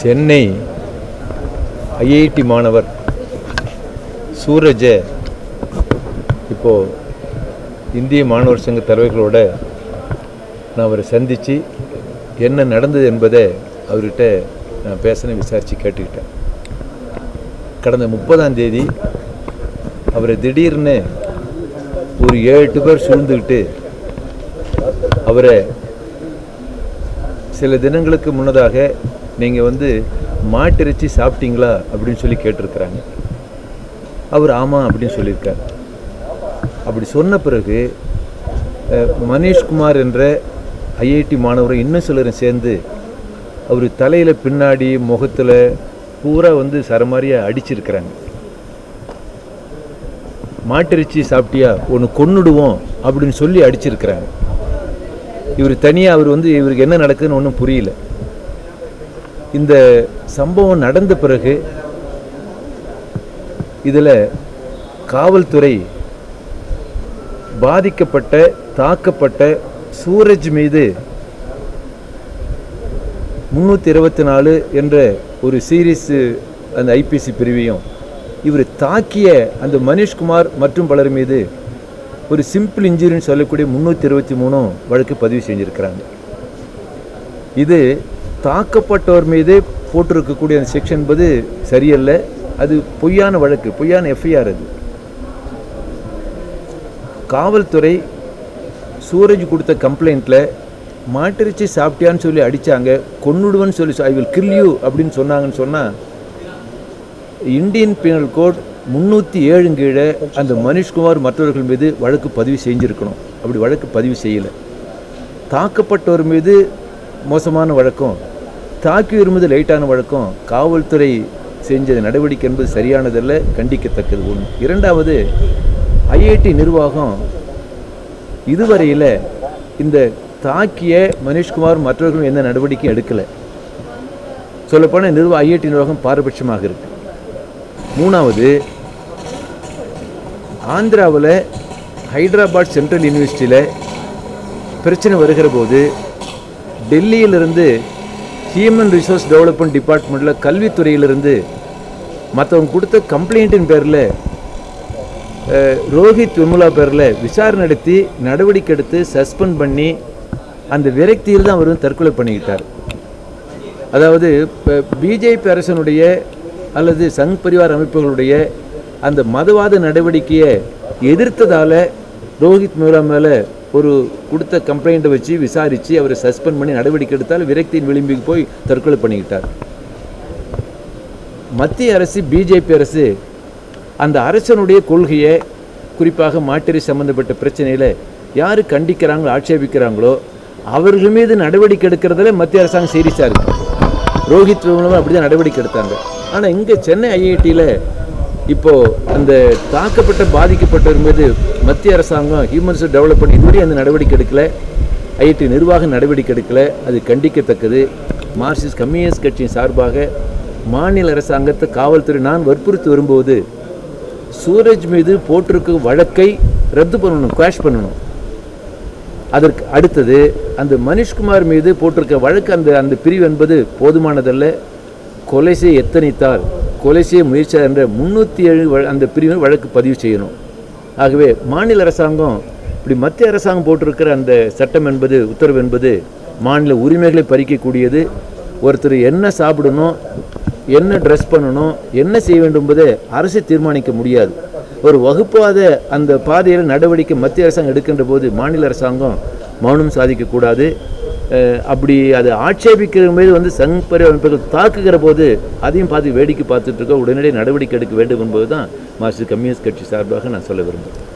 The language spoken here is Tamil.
சென்னை ஐஐடி மாணவர் சூரஜை. இப்போது இந்திய மாணவர் சங்க தலைவர்களோட நான் அவரை சந்தித்து என்ன நடந்தது என்பதை அவர்கிட்ட நான் பேசின விசாரித்து கேட்டுக்கிட்டேன். கடந்த முப்பதாம் தேதி அவரை திடீர்னு ஒரு ஏழு எட்டு பேர் சூழ்ந்துக்கிட்டு அவரை சில தினங்களுக்கு முன்னதாக நீங்கள் வந்து மாட்டிறைச்சி சாப்பிட்டீங்களா அப்படின்னு சொல்லி கேட்டிருக்கிறாங்க. அவர் ஆமாம் அப்படின்னு சொல்லியிருக்கார். அப்படி சொன்ன பிறகு மனிஷ்குமார் என்ற ஐஐடி மாணவரும் இன்னும் சிலரும் சேர்ந்து அவர் தலையில் பின்னாடி முகத்தில் பூரா வந்து சரமாரியாக அடிச்சிருக்கிறாங்க. மாட்டிறைச்சி சாப்பிட்டியா? ஒன்று கொன்னுடுவோம் அப்படின்னு சொல்லி அடிச்சிருக்கிறாங்க. இவர் தனியாக அவர் வந்து இவருக்கு என்ன நடக்குதுன்னு ஒன்றும் புரியல. இந்த சம்பவம் நடந்த பிறகு இதில் காவல்துறை பாதிக்கப்பட்ட தாக்கப்பட்ட சூரஜ் மீது முந்நூற்றி இருபத்தி நாலு என்ற ஒரு சீரீஸ் அந்த ஐபிசி பிரிவையும் இவர் தாக்கிய அந்த மனிஷ்குமார் மற்றும் பலர் மீது ஒரு சிம்பிள் இன்ஜுரின்னு சொல்லக்கூடிய முந்நூற்றி இருபத்தி மூணும் வழக்கு பதிவு செஞ்சுருக்கிறாங்க. இது தாக்கப்பட்டவர் மீது போட்டிருக்கக்கூடிய அந்த செக்ஷன் என்பது சரியல்ல. அது பொய்யான வழக்கு பொய்யான எஃப்ஐஆர் அது. காவல்துறை சூரஜ் கொடுத்த கம்ப்ளைண்ட்டில் மாட்டிறைச்சி சாப்பிட்டியான்னு சொல்லி அடித்தாங்க கொன்னுடுவன்னு சொல்லி ஐ வில் கில் யூ அப்படின்னு சொன்னாங்கன்னு சொன்னால் இந்தியன் பீனல் கோட் முந்நூற்றி ஏழு கீழே அந்த மனிஷ்குமார் மற்றவர்கள் மீது வழக்கு பதிவு செஞ்சுருக்கணும். அப்படி வழக்கு பதிவு செய்யலை. தாக்கப்பட்டவர் மீது மோசமான வழக்கம். தாக்கி மீது லைட்டான வழக்கம். காவல்துறை செஞ்ச நடவடிக்கை என்பது சரியானதல்ல கண்டிக்கத்தக்கது ஒன்று. இரண்டாவது ஐஐடி நிர்வாகம் இதுவரையில் இந்த தாக்கிய மனிஷ்குமார் மற்றவர்களும் எந்த நடவடிக்கையும் எடுக்கலை. சொல்லப்போனால் நிர்வாக ஐஐடி நிர்வாகம் பாரபட்சமாக இருக்கு. மூணாவது ஆந்திராவில் ஹைதராபாத் சென்ட்ரல் யூனிவர்சிட்டியில் பிரச்சனை வருகிற போது டெல்லியிலிருந்து ஹியூமன் ரிசோர்ஸ் டெவலப்மெண்ட் டிபார்ட்மெண்ட்டில் கல்வித்துறையிலிருந்து மற்றவங்க கொடுத்த கம்ப்ளைண்ட்டின் பேரில் ரோஹித் விமலா பேரில் விசாரணை நடத்தி நடவடிக்கை எடுத்து சஸ்பெண்ட் பண்ணி அந்த விரக்தியில் தான் அவரும் தற்கொலை பண்ணிக்கிட்டார். அதாவது இப்போ பிஜேபி அரசனுடைய அல்லது சங் பரிவார் அமைப்புகளுடைய அந்த மதவாத நடவடிக்கையை எதிர்த்ததால் ரோஹித் மிவ்ரா மேலே ஒரு கொடுத்த கம்ப்ளைண்ட்டை வச்சு விசாரித்து அவரை சஸ்பெண்ட் பண்ணி நடவடிக்கை எடுத்தால் விரக்தியின் விளிம்புக்கு போய் தற்கொலை பண்ணிக்கிட்டார். மத்திய அரசு பிஜேபி அரசு அந்த அரசனுடைய கொள்கையை குறிப்பாக மாட்டிறை சம்பந்தப்பட்ட பிரச்சனையில் யார் கண்டிக்கிறாங்களோ ஆட்சேபிக்கிறாங்களோ அவர்கள் மீது நடவடிக்கை எடுக்கிறதுல மத்திய அரசாங்கம் சீரியஸாக இருக்கும் ரோஹித் மூலமாக அப்படி தான் நடவடிக்கை எடுத்தாங்க. ஆனால் இங்கே சென்னை ஐஐடியில் இப்போது அந்த தாக்கப்பட்ட பாதிக்கப்பட்டவர் மீது மத்திய அரசாங்கம் ஹியூமன்ஸை டெவலப் டெவலப்மெண்ட் இதுவரை அந்த நடவடிக்கை எடுக்கல. ஐஐடி நிர்வாகம் நடவடிக்கை எடுக்கல. அது கண்டிக்கத்தக்கது. மார்க்சிஸ்ட் கம்யூனிஸ்ட் கட்சியின் சார்பாக மாநில அரசாங்கத்தை காவல்துறை நான் வற்புறுத்தி வரும்போது சூரஜ் மீது போட்டிருக்க வழக்கை ரத்து பண்ணணும் குவாஷ் பண்ணணும். அதற்கு அடுத்தது அந்த மனிஷ்குமார் மீது போட்டிருக்க வழக்கு அந்த அந்த பிரிவு என்பது போதுமானதல்ல. கொலை செய்ய எத்தனைத்தால் கொலை செய்ய முயற்சி என்ற முந்நூற்றி ஏழு அந்த பிரிவினர் வழக்கு பதிவு செய்யணும். ஆகவே மாநில அரசாங்கம் இப்படி மத்திய அரசாங்கம் போட்டிருக்கிற அந்த சட்டம் என்பது உத்தரவு என்பது மாநில உரிமைகளை பறிக்கக்கூடியது. ஒருத்தர் என்ன சாப்பிடணும் என்ன ட்ரெஸ் பண்ணணும் என்ன செய்ய வேண்டும் என்பதை அரசு தீர்மானிக்க முடியாது. ஒரு வகுப்பாத அந்த பாதையில் நடவடிக்கை மத்திய அரசாங்கம் எடுக்கின்ற போது மாநில அரசாங்கம் மௌனம் சாதிக்கக்கூடாது. அப்படி அதை ஆட்சேபிக்கிற மீது வந்து சங் அமைப்புகள் தாக்குகிற போது அதையும் பார்த்து வேடிக்கை பார்த்துட்டு இருக்கோம். உடனடி நடவடிக்கை எடுக்க வேண்டும் என்பது தான் மார்க்சிஸ்ட் கம்யூனிஸ்ட் கட்சி சார்பாக நான் சொல்ல விரும்புகிறேன்.